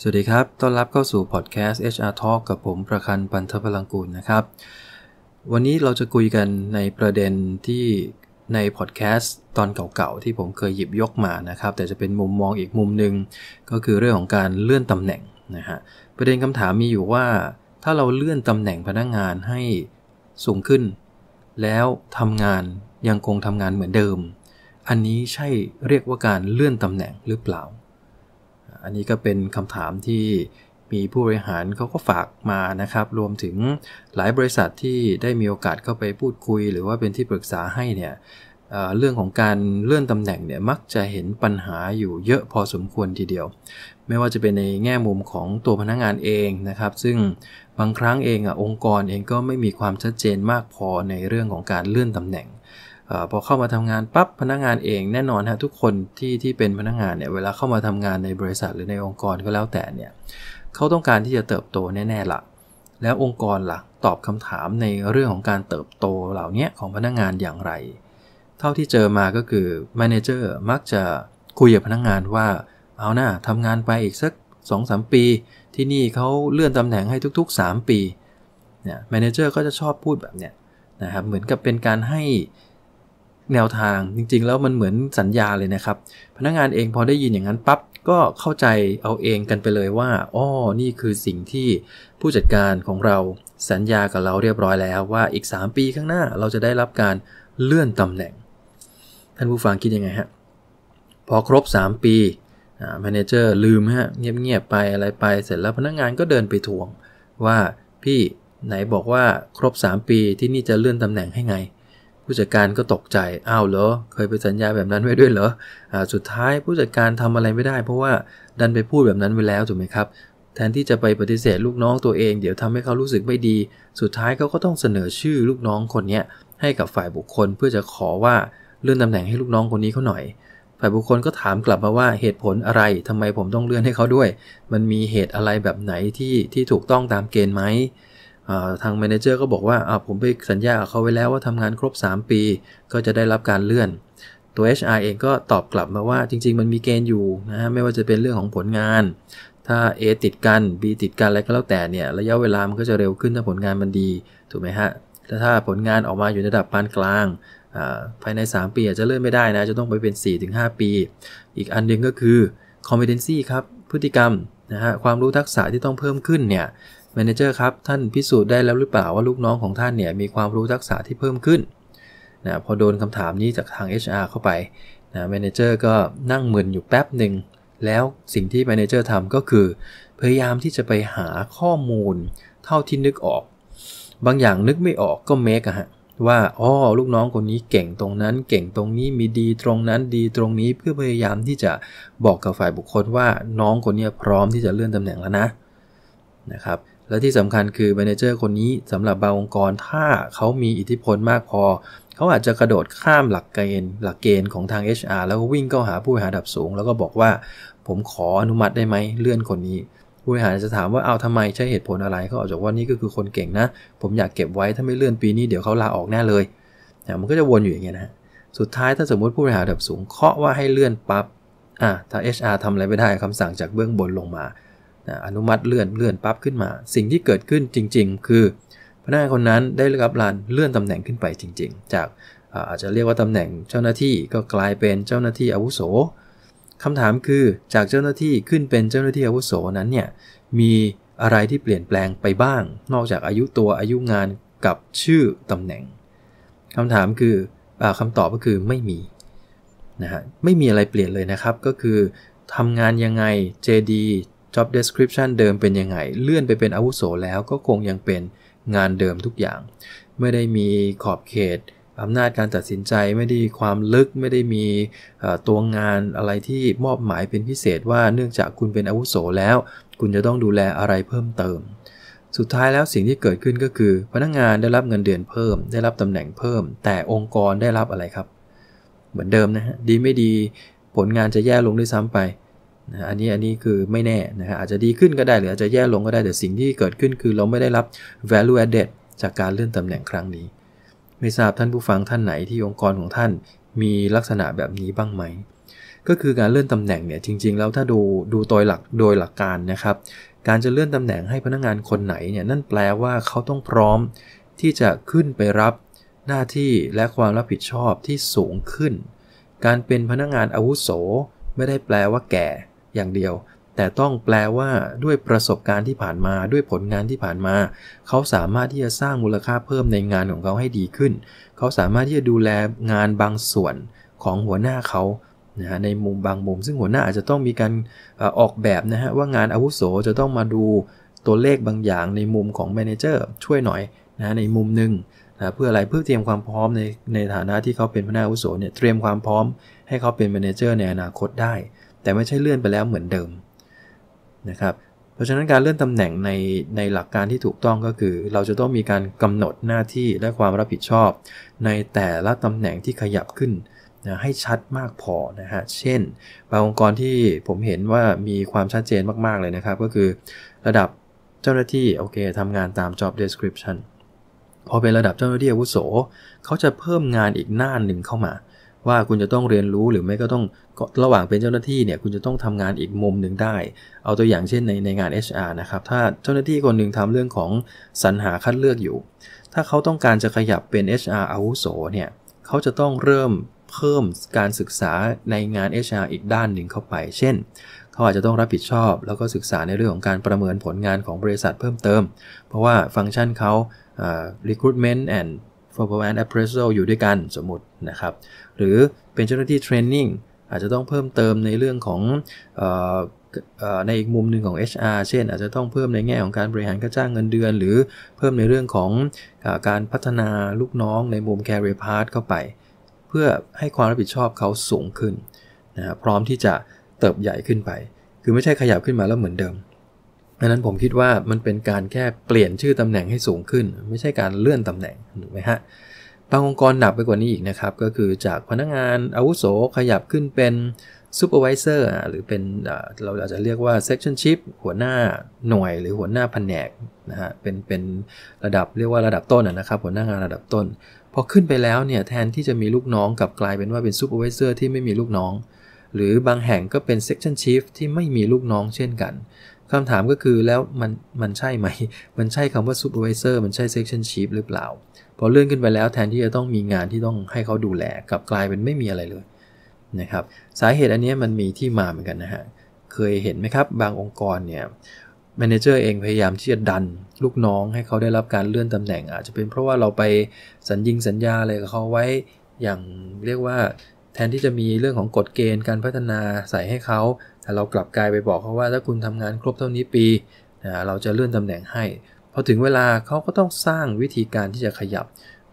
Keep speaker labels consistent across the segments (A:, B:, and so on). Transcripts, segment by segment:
A: สวัสดีครับ ต้อนรับเข้าสู่พอดแคสต์ HR Talk กับผมประคันปันทพลังกูลนะครับ วันนี้เราจะคุยกันในประเด็นที่ในพอดแคสต์ตอนเก่าๆ ที่ผมเคยหยิบยกมานะครับ แต่จะเป็นมุมมองอีกมุมหนึ่งก็คือเรื่องของการเลื่อนตำแหน่งนะฮะ ประเด็นคำถามมีอยู่ว่า ถ้าเราเลื่อนตำแหน่งพนักงงานให้สูงขึ้น แล้วทำงานยังคงทำงานเหมือนเดิม อันนี้ใช่เรียกว่าการเลื่อนตำแหน่งหรือเปล่า อันนี้ก็เป็นคำถามที่มีผู้บริหารเขาก็ฝากมานะครับ รวมถึงหลายบริษัทที่ได้มีโอกาสเข้าไปพูดคุย หรือว่าเป็นที่ปรึกษาให้เนี่ยเรื่องของการเลื่อนตำแหน่งเนี่ยมักจะเห็นปัญหาอยู่เยอะพอสมควรทีเดียว ไม่ว่าจะเป็นในแง่มุมของตัวพนักงงานเองนะครับ ซึ่งบางครั้งเองอะองค์กรเองก็ไม่มีความชัดเจนมากพอในเรื่องของการเลื่อนตำแหน่ง พอเข้ามาทำงานปั๊บพนักงานเองแน่นอนฮะทุกคนที่ที่เป็นพนักงานเนี่ยเวลาเข้ามาทำงานในบริษัทหรือในองค์กรก็แล้วแต่เนี่ยเขาต้องการที่จะเติบโตแน่ๆละ่ะ แล้วองค์กรละ่ะตอบคำถามในเรื่องของการเติบโตเหล่านี้ของพนักงานอย่างไร เท่าที่เจอมาก็คือแมเนเจอร์มักจะคุยกับพนักงานว่าเอาหน้าทำงานไปอีกสัก 2-3 ปี ที่นี่เขาเลื่อนตำแหน่งให้ทุก ๆ 3 ปีเนี่ย manager ก็จะชอบพูดแบบเนี้ยนะครับเหมือนกับเป็นการให้ แนวทางจริงๆ แล้วมันเหมือนสัญญาเลยนะครับ พนักงานเองพอได้ยินอย่างนั้นปั๊บก็เข้าใจเอาเองกันไปเลยว่าอ๋อนี่คือสิ่งที่ผู้จัดการของเราสัญญากับเราเรียบร้อยแล้วว่าอีก 3 ปีข้างหน้าเราจะได้รับการเลื่อนตำแหน่ง ท่านผู้ฟังคิดยังไงฮะ พอครบ 3 ปี manager ลืมฮะเงียบๆไปอะไรไปเสร็จแล้วพนักงานก็เดินไปทวงว่าพี่ไหนบอกว่าครบ 3 ปีที่นี่จะเลื่อนตำแหน่งให้ไง ผู้จัดการก็ตกใจ อ้าวเหรอ เคยไปสัญญาแบบนั้นไว้ด้วยเหรออสุดท้ายผู้จัดการทำอะไรไม่ได้ เพราะว่าดันไปพูดแบบนั้นไว้แล้วถูกไหมครับ แทนที่จะไปปฏิเสธลูกน้องตัวเอง เดี๋ยวทำให้เขารู้สึกไม่ดี สุดท้ายเขาก็ต้องเสนอชื่อลูกน้องคนนี้ให้กับฝ่ายบุคคลเพื่อจะขอว่าเลื่อนตำแหน่งให้ลูกน้องคนนี้เขาหน่อย ฝ่ายบุคคลก็ถามกลับมาว่าเหตุผลอะไรทำไมผมต้องเลื่อนให้เขาด้วย มันมีเหตุอะไรแบบไหนที่ที่ถูกต้องตามเกณฑ์ไหม ทางแมเนเจอร์ก็บอกว่าผมไปสัญญากับเขาไว้แล้วว่าทำงานครบ 3 ปี ก็จะได้รับการเลื่อน ตัว HR เองก็ตอบกลับมาว่าจริง ๆ มันมีเกณฑ์อยู่นะฮะไม่ว่าจะเป็นเรื่องของผลงาน ถ้า A ติดกัน B ติดกันอะไรก็แล้วแต่เนี่ยระยะเวลามันก็จะเร็วขึ้นถ้าผลงานมันดีถูกไหมฮะแต่ถ้าผลงานออกมาอยู่ในระดับปานกลางภายใน 3 ปีอาจจะเลื่อนไม่ได้นะ จะต้องไปเป็น 4-5 ปี อีกอันหนึ่งก็คือ competency ครับ พฤติกรรมนะฮะความรู้ทักษะที่ต้องเพิ่มขึ้นเนี่ย manager ครับ ท่านพิสูจน์ได้แล้วหรือเปล่าว่าลูกน้องของท่านเนี่ยมีความรู้ทักษะที่เพิ่มขึ้นนะพอโดนคำถามนี้จากทาง HR เข้าไปนะ manager ก็นั่งมึนอยู่แป๊บหนึ่ง แล้วสิ่งที่ manager ทำก็คือ พยายามที่จะไปหาข้อมูลเท่าที่นึกออก บางอย่างนึกไม่ออกก็ make อะฮะว่าอ๋อลูกน้องคนนี้เก่งตรงนั้น เก่งตรงนี้มีดีตรงนั้นดีตรงนี้เพื่อพยายามที่จะบอกกับฝ่ายบุคคลว่าน้องคนนี้พร้อมที่จะเลื่อนตำแหน่งแล้วนะนะครับ และที่สำคัญคือ manager คนนี้สำหรับบางองค์กรถ้าเขามีอิทธิพลมากพอ เขาอาจจะกระโดดข้ามหลักเกณฑ์ หลักเกณฑ์ของทาง HR แล้วก็วิ่งเข้าหาผู้บริหารระดับสูง แล้วก็บอกว่าผมขออนุมัติได้ไหมเลื่อนคนนี้ผู้บริหารจะถามว่าเอาทำไมใช่เหตุผลอะไรเขาอาจจะว่านี่ก็คือคนเก่งนะ ผมอยากเก็บไว้ถ้าไม่เลื่อนปีนี้เดี๋ยวเขาลาออกแน่เลยเนี่ยมันก็จะวนอยู่อย่างเงี้ยนะสุดท้ายถ้าสมมติผู้บริหารระดับสูงเคาะว่าให้เลื่อนปับ๊บอะถ้า HR ทำอะไรไม่ได้คำสั่งจากเบื้องบนลงมา นะอนุมัติเลื่อนเลื่อนปั๊บขึ้นมา สิ่งที่เกิดขึ้นจริง ๆ คือพนักงานคนนั้นได้รับการเลื่อนตำแหน่งขึ้นไปจริง ๆ จากอาจจะเรียกว่าตำแหน่งเจ้าหน้าที่ก็กลายเป็นเจ้าหน้าที่อาวุโสคำถามคือจากเจ้าหน้าที่ขึ้นเป็นเจ้าหน้าที่อาวุโสนั้นเนี่ยมีอะไรที่เปลี่ยนแปลงไปบ้าง นอกจากอายุตัวอายุงานกับชื่อตำแหน่งคำถามคืออคำตอบก็คือไม่มีนะฮะไม่มีอะไรเปลี่ยนเลยนะครับ ก็คือทำงานยังไง JD job description เดิมเป็นยังไง เลื่อนไปเป็นอาวุโสแล้วก็คงยังเป็นงานเดิมทุกอย่าง ไม่ได้มีขอบเขตอำนาจการตัดสินใจไม่ได้ความลึกไม่ได้มีตัวงานอะไรที่มอบหมายเป็นพิเศษว่าเนื่องจากคุณเป็นอาวุโสแล้ว คุณจะต้องดูแลอะไรเพิ่มเติม สุดท้ายแล้วสิ่งที่เกิดขึ้นก็คือ พนักงงานได้รับเงินเดือนเพิ่ม ได้รับตำแหน่งเพิ่ม แต่องค์กรได้รับอะไรครับ เหมือนเดิมนะฮะดีไม่ดีผลงานจะแย่ลงด้วยซ้ำไป นะอันนี้อันนี้คือไม่แน่นะฮะอาจจะดีขึ้นก็ได้หรืออาจจะแย่ลงก็ได้แต่สิ่งที่เกิดขึ้นคือเราไม่ได้รับ value added จากการเลื่อนตำแหน่งครั้งนี้ ไม่ทราบท่านผู้ฟังท่านไหนที่องค์กรของท่านมีลักษณะแบบนี้บ้างไหม ก็คือการเลื่อนตำแหน่งเนี่ยจริง ๆ แล้วถ้าดูดูโดยหลักโดยหลักการนะครับ การจะเลื่อนตำแหน่งให้พนักงานคนไหนเนี่ยนั่นแปลว่าเขาต้องพร้อมที่จะขึ้นไปรับหน้าที่และความรับผิดชอบที่สูงขึ้น การเป็นพนักงานอาวุโส ไม่ได้แปลว่าแก่ อย่างเดียว แต่ต้องแปลว่าด้วยประสบการณ์ที่ผ่านมาด้วยผลงานที่ผ่านมา เขาสามารถที่จะสร้างมูลค่าเพิ่มในงานของเขาให้ดีขึ้น เขาสามารถที่จะดูแลงานบางส่วนของหัวหน้าเขานะฮะในมุมบางมุม ซึ่งหัวหน้าอาจจะต้องมีการออกแบบนะฮะว่างานอาวุโสจะต้องมาดูตัวเลขบางอย่างในมุมของแมเนเจอร์ช่วยหน่อยนะในมุมหนึ่งนะเพื่ออะไรเพื่อเตรียมความพร้อมในในฐานะที่เขาเป็นพนักอาวุโสเนี่ยเตรียมความพร้อมให้เขาเป็น manager ในอนาคตได้ แต่ไม่ใช่เลื่อนไปแล้วเหมือนเดิมนะครับเพราะฉะนั้นการเลื่อนตำแหน่งในในหลักการที่ถูกต้องก็คือ เราจะต้องมีการกำหนดหน้าที่และความรับผิดชอบ ในแต่ละตำแหน่งที่ขยับขึ้นนะให้ชัดมากพอนะฮะ เช่น บางองค์กรที่ผมเห็นว่ามีความชัดเจนมาก ๆ เลยนะครับ ก็คือระดับเจ้าหน้าที่โอเคทำงานตาม job description พอเป็นระดับเจ้าหน้าที่อาวุโส เขาจะเพิ่มงานอีกหน้าหนึ่งเข้ามา ว่าคุณจะต้องเรียนรู้หรือไม่ก็ต้อง ระหว่างเป็นเจ้าหน้าที่เนี่ยคุณจะต้องทำงานอีกมุมหนึ่งได้ เอาตัวอย่างเช่นในในงาน HR นะครับ ถ้าเจ้าหน้าที่คนหนึ่งทำเรื่องของสรรหาคัดเลือกอยู่ ถ้าเขาต้องการจะขยับเป็น HR อาวุโสเนี่ยเขาจะต้องเริ่มเพิ่มการศึกษาในงาน HR อีกด้านหนึ่งเข้าไป เช่น เขาอาจจะต้องรับผิดชอบ แล้วก็ศึกษาในเรื่องของการประเมินผลงานของบริษัทเพิ่มเติม เพราะว่าฟังก์ชันเขา recruitment and performance appraisal อยู่ด้วยกันสมมตินะครับ หรือเป็นเจ้าหน้าที่ training อาจจะต้องเพิ่มเติมในเรื่องของในอีกมุมหนึ่งของ HR เช่น อาจจะต้องเพิ่มในแง่ของการบริหารค่าจ้างเงินเดือน หรือเพิ่มในเรื่องของอการพัฒนาลูกน้องในมุม career path เข้าไป เพื่อให้ความรับผิดชอบเขาสูงขึ้นนะพร้อมที่จะเติบใหญ่ขึ้นไป คือไม่ใช่ขยับขึ้นมาแล้วเหมือนเดิมดังนั้นผมคิดว่ามันเป็นการแค่เปลี่ยนชื่อตำแหน่งให้สูงขึ้น ไม่ใช่การเลื่อนตำแหน่งถูกไหมฮะ บางองค์กรหนักไปกว่านี้อีกนะครับ ก็คือจากพนักงานอาวุโสขยับขึ้นเป็น supervisor หรือเป็นเราอาจจะเรียกว่าเซ c ชั o นชิพหัวหน้าหน่วยหรือหัวหน้าแผนกนะฮะเป็นเป็นระดับเรียกว่าระดับต้นนะครับ หัวหน้างานระดับต้น พอขึ้นไปแล้วเนี่ยแทนที่จะมีลูกน้องกลับกลายเป็นว่าเป็น supervisor ที่ไม่มีลูกน้อง หรือบางแห่งก็เป็นเซ c ชั o นชิฟที่ไม่มีลูกน้องเช่นกันคำถามก็คือแล้วมันมันใช่ไหม มันใช่คำว่า supervisor มันใช่ section chief หรือเปล่า พอเลื่อนขึ้นไปแล้วแทนที่จะต้องมีงานที่ต้องให้เขาดูแลกลับกลายเป็นไม่มีอะไรเลยนะครับสาเหตุอันนี้มันมีที่มาเหมือนกันนะฮะเคยเห็นไหมครับบางองค์กรเนี่ยแมเนเจอร์เองพยายามที่จะดันลูกน้องให้เขาได้รับการเลื่อนตำแหน่ง อาจจะเป็นเพราะว่าเราไปสัญญิงสัญญาอะไรกับเขาไว้อย่างเรียกว่าแทนที่จะมีเรื่องของกฎเกณฑ์การพัฒนาใส่ให้เขา แต่เรากลับกลายไปบอกเขาว่าถ้าคุณทำงานครบเท่านี้ปี เราจะเลื่อนตำแหน่งให้ พอถึงเวลาเขาก็ต้องสร้างวิธีการที่จะขยับ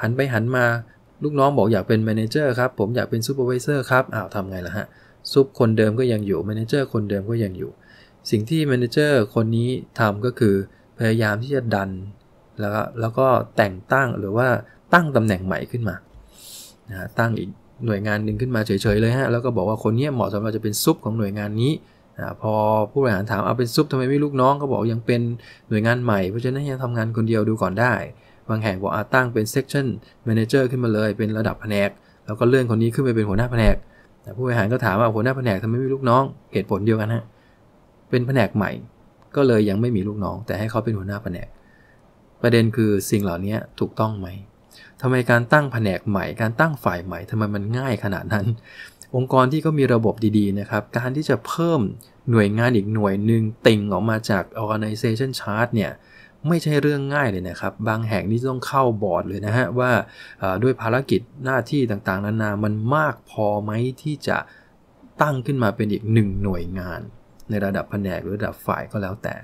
A: หันไปหันมาลูกน้องบอกอยากเป็น manager ครับ ผมอยากเป็น supervisor ครับอ้าวทำไงล่ะฮะ sup คนเดิมก็ยังอยู่ manager คนเดิมก็ยังอยู่ สิ่งที่ manager คนนี้ทำก็คือพยายามที่จะดัน แล้วก็แล้วก็แต่งตั้งหรือว่าตั้งตำแหน่งใหม่ขึ้นมานะตั้งอีกหน่วยงานหนึ่งขึ้นมาเฉยๆเลยฮะแล้วก็บอกว่าคนนี้เหมาะสำหรับจะเป็นซุปของหน่วยงานนี้ อพอผู้บริหารถามเอาเป็นซุปทำไมไม่ลูกน้องก็บอกยังเป็นหน่วยงานใหม่ เพราะฉะนั้นยังทำงานคนเดียวดูก่อนได้ บางแห่งบอกอาตั้งเป็น section manager ขึ้นมาเลย เป็นระดับแผนก แล้วก็เลื่อนคนนี้ขึ้นไปเป็นหัวหน้าแผนกแต่ผู้บริหารก็ถามว่าหัวหน้าแผนกทำไมไม่มีลูกน้อง เหตุผลเดียวกันฮะเป็นแผนกใหม่ ก็เลยยังไม่มีลูกน้อง แต่ให้เขาเป็นหัวหน้าแผนก ประเด็นคือสิ่งเหล่านี้ถูกต้องไหมทำไมการตั้งแผนกใหม่ การตั้งฝ่ายใหม่ทำไมมันง่ายขนาดนั้น องค์กรที่เขามีระบบดีๆนะครับ การที่จะเพิ่มหน่วยงานอีกหน่วยหนึ่งติ่งออกมาจาก organization chart เนี่ยไม่ใช่เรื่องง่ายเลยนะครับ บางแห่งนี่ต้องเข้าบอร์ดเลยนะฮะว่าด้วยภารกิจหน้าที่ต่างๆ นานา มันมากพอไหมที่จะตั้งขึ้นมาเป็นอีกหนึ่งหน่วยงาน ในระดับแผนกหรือระดับฝ่ายก็แล้วแต่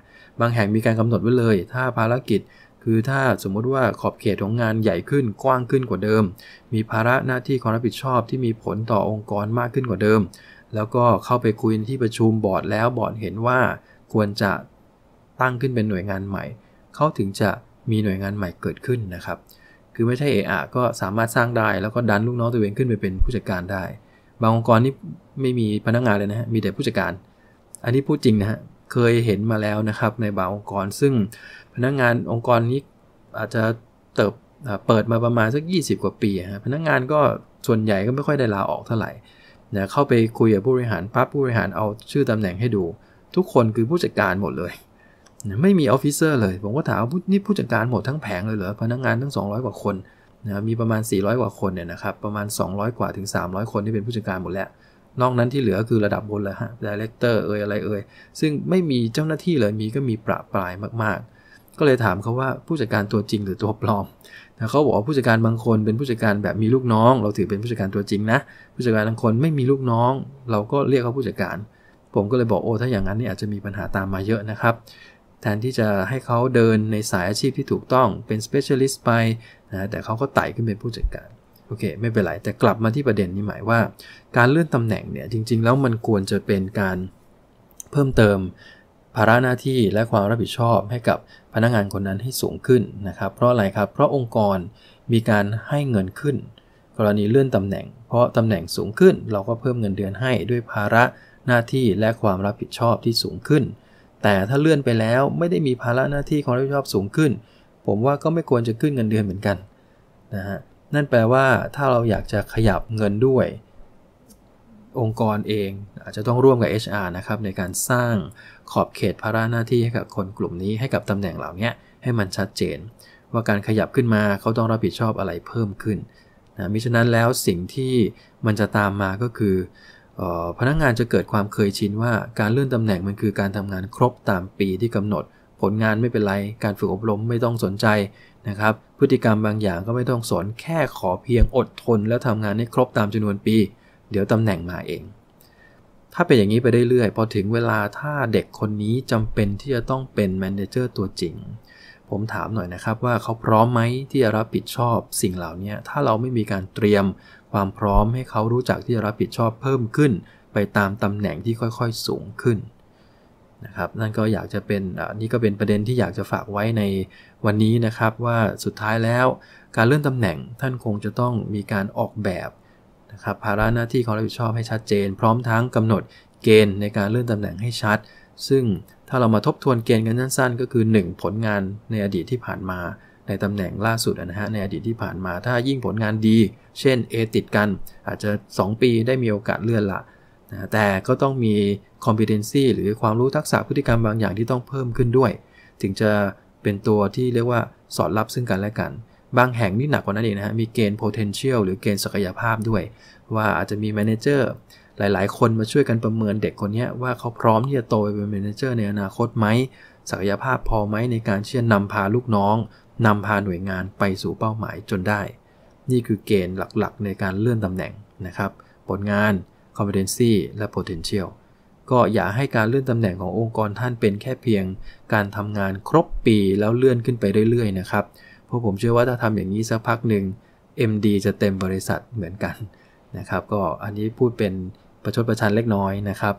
A: บางแห่งมีการกำหนดไว้เลย ถ้าภารกิจ คือถ้าสมมุติว่าขอบเขตของงานใหญ่ขึ้นกว้างขึ้นกว่าเดิม มีภาระหน้าที่ความรับผิดชอบที่มีผลต่อองค์กรมากขึ้นกว่าเดิม แล้วก็เข้าไปคุยที่ประชุมบอร์ดแล้วบอร์ดเห็นว่าควรจะตั้งขึ้นเป็นหน่วยงานใหม่ เขาถึงจะมีหน่วยงานใหม่เกิดขึ้นนะครับ คือไม่ใช่เอะก็สามารถสร้างได้แล้วก็ดันลูกน้องตัวเองขึ้นไปเป็นผู้จัดการได้ บางองค์กรนี่ไม่มีพนักงานเลยนะฮะมีแต่ผู้จัดการ อันนี้พูดจริงนะฮะ เคยเห็นมาแล้วนะครับในบางองค์กร ซึ่งพนักงงานองค์กรนี้อาจจะเติบเปิดมาประมาณสัก 20 กว่าปีฮะพนักงงานก็ส่วนใหญ่ก็ไม่ค่อยได้ลาออกเท่าไหร่เนี่ยเข้าไปคุยกับผู้บริหารปั๊บผู้บริหารเอาชื่อตำแหน่งให้ดู ทุกคนคือผู้จัดการหมดเลยไม่มี officer เลย ผมก็ถามว่านี่ผู้จัดการหมดทั้งแผงเลยเหรอพนักงานทั้ง 200 กว่าคนนะมีประมาณ 400 กว่าคนเนี่ยนะครับประมาณ 200 กว่าถึง 300 คนที่เป็นผู้จัดการหมดแล้ว นอกนั้นที่เหลือคือระดับบนเลยฮะ director เอ่ยอะไรเอ่ยซึ่งไม่มีเจ้าหน้าที่เลยมีก็มีประปรายมากๆ ก็เลยถามเขาว่าผู้จัดการตัวจริงหรือตัวปลอมแต่เขาบอกว่าผู้จัดการบางคนเป็นผู้จัดการแบบมีลูกน้อง เราถือเป็นผู้จัดการตัวจริงนะ ผู้จัดการบางคนไม่มีลูกน้อง เราก็เรียกเขาผู้จัดการ ผมก็เลยบอกโอ้ถ้าอย่างนั้นนี่อาจจะมีปัญหาตามมาเยอะนะครับแทนที่จะให้เขาเดินในสายอาชีพที่ถูกต้องเป็น specialist ไปนะแต่เขาก็ไต่ขึ้นเป็นผู้จัดการ อเคไม่เป็นไร แต่กลับมาที่ประเด็นนี้หมายว่า การเลื่อนตำแหน่งเนี่ยจริง ๆ แล้วมันควรจะเป็นการเพิ่มเติมภาระหน้าที่และความรับผิดชอบให้กับพนักงานคนนั้นให้สูงขึ้นนะครับ เพราะอะไรครับ เพราะองค์กรมีการให้เงินขึ้น กรณีเลื่อนตำแหน่ง เพราะตำแหน่งสูงขึ้น เราก็เพิ่มเงินเดือนให้ด้วยภาระหน้าที่และความรับผิดชอบที่สูงขึ้น แต่ถ้าเลื่อนไปแล้วไม่ได้มีภาระหน้าที่ความรับผิดชอบสูงขึ้น ผมว่าก็ไม่ควรจะขึ้นเงินเดือนเหมือนกันนะฮะ นั่นแปลว่าถ้าเราอยากจะขยับเงินด้วย องค์กรเองอาจจะต้องร่วมกับ HR นะครับในการสร้างขอบเขตภาระหน้าที่ให้กับคนกลุ่มนี้ให้กับตำแหน่งเหล่านี้ให้มันชัดเจน ว่าการขยับขึ้นมาเขาต้องรับผิดชอบอะไรเพิ่มขึ้นนะมิฉะนั้นแล้วสิ่งที่มันจะตามมาก็คืออพนักงงานจะเกิดความเคยชินว่าการเลื่อนตำแหน่งมันคือการทำงานครบตามปีที่กำหนด ผลงานไม่เป็นไร การฝึกอบรมไม่ต้องสนใจนะครับ พฤติกรรมบางอย่างก็ไม่ต้องสอนแค่ขอเพียงอดทน แล้วทำงานให้ครบตามจำนวนปี เดี๋ยวตำแหน่งมาเอง ถ้าเป็นอย่างนี้ไปเรื่อยๆพอถึงเวลาถ้าเด็กคนนี้จำเป็นที่จะต้องเป็นแมเนเจอร์ตัวจริงผมถามหน่อยนะครับว่าเขาพร้อมไหมที่จะรับผิดชอบสิ่งเหล่านี้ถ้าเราไม่มีการเตรียม ความพร้อมให้เขารู้จักที่จะรับผิดชอบเพิ่มขึ้น ไปตามตำแหน่งที่ค่อยๆสูงขึ้น นะครับนั่นก็อยากจะเป็นนี่ก็เป็นประเด็นที่อยากจะฝากไว้ในวันนี้นะครับว่าสุดท้ายแล้วการเลื่อนตำแหน่งท่านคงจะต้องมีการออกแบบนะครับภาระหน้าที่ของรับผิดชอบให้ชัดเจน พร้อมทั้งกำหนดเกณฑ์ในการเลื่อนตำแหน่งให้ชัด ซึ่งถ้าเรามาทบทวนเกณฑ์กันสั้นๆ ก็คือ 1 ผลงานในอดีตที่ผ่านมาในตำแหน่งล่าสุดนะฮะในอดีตที่ผ่านมาถ้ายิ่งผลงานดี เช่น A ติดกัน อาจจะ 2 ปีได้มีโอกาสเลื่อนละ นะแต่ก็ต้องมี competency หรือความรู้ทักษะพฤติกรรมบางอย่างที่ต้องเพิ่มขึ้นด้วย ถึงจะเป็นตัวที่เรียกว่าสอดรับซึ่งกันและกัน บางแห่งนี่หนักกว่านั้นเองนะฮะ มีเกณฑ์ potential หรือเกณฑ์ศักยภาพด้วย ว่าอาจจะมี manager หลาย ๆ คนมาช่วยกันประเมินเด็กคนนี้ว่าเขาพร้อมที่จะโตไปเป็น manager ในอนาคตไหมศักยภาพพอไหมในการที่จะนำพาลูกน้องนำพาหน่วยงานไปสู่เป้าหมายจนได้ นี่คือเกณฑ์หลักๆ ในการเลื่อนตำแหน่งนะครับ ผลงาน competency และ potential ก็อย่าให้การเลื่อนตำแหน่งขององค์กรท่านเป็นแค่เพียง การทำงานครบปีแล้วเลื่อนขึ้นไปเรื่อยๆนะครับ เพราะผมเชื่อว่าถ้าทำอย่างนี้สักพักหนึ่ง MD จะเต็มบริษัทเหมือนกันนะครับ ก็อันนี้พูดเป็นประชดประชันเล็กน้อยนะครับ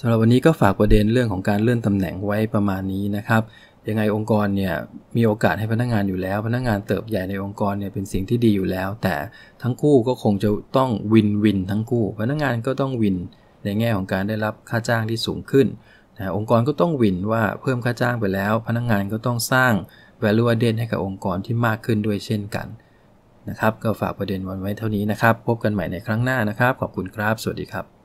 A: สำหรับวันนี้ก็ฝากประเด็นเรื่องของการเลื่อนตำแหน่งไว้ประมาณนี้นะครับ ยังไงองค์กรเนี่ยมีโอกาสให้พนักงานอยู่แล้ว พนักงานเติบใหญ่ในองค์กรเนี่ยเป็นสิ่งที่ดีอยู่แล้ว แต่ทั้งคู่ก็คงจะต้องวินวินทั้งคู่ พนักงานก็ต้องวินในแง่ของการได้รับค่าจ้างที่สูงขึ้นนะองค์กรก็ต้องวินว่าเพิ่มค่าจ้างไปแล้ว พนักงานก็ต้องสร้าง value added ให้กับองค์กรที่มากขึ้นด้วยเช่นกันนะครับก็ฝากประเด็นวันไว้เท่านี้นะครับ พบกันใหม่ในครั้งหน้านะครับ ขอบคุณครับ สวัสดีครับ